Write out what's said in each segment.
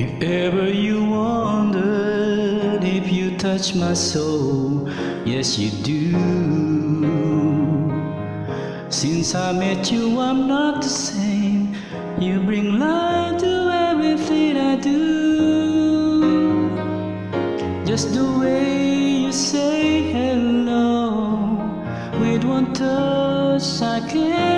If ever you wondered if you touch my soul, yes you do. Since I met you, I'm not the same. You bring light to everything I do. Just the way you say hello, with one touch I can't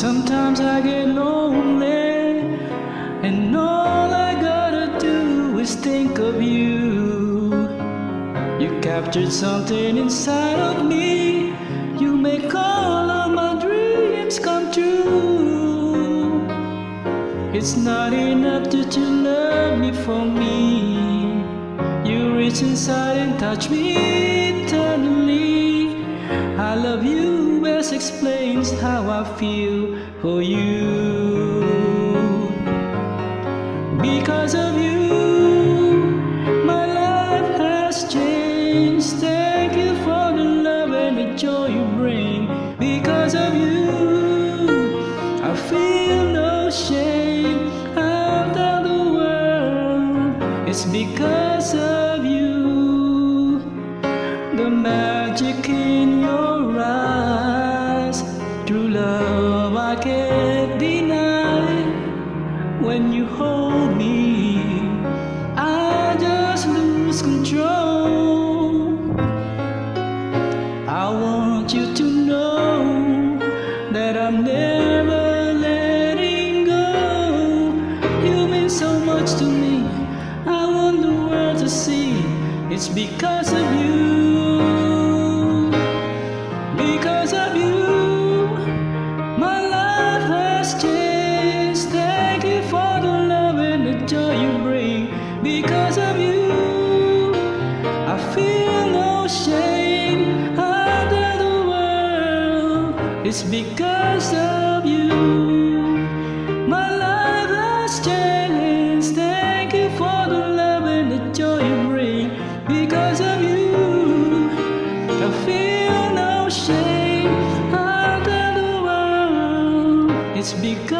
Sometimes I get lonely, and all I gotta do is think of you. You captured something inside of me, you make all of my dreams come true. It's not enough that you love me for me, you reach inside and touch me eternally. I love you best explains how I feel for you. Because of you, my life has changed. Thank you for the love and the joy you bring. Because of you, I feel no shame. I'll tell the world it's because of you. The magic in your eyes, love I can't deny. When you hold me, I just lose control. I want you to know that I'm never letting go. You mean so much to me. I want the world to see it's because of you. It's because of you. My life has changed. Thank you for the love and the joy you bring. Because of you, I feel no shame. I tell the world it's because.